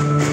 Thank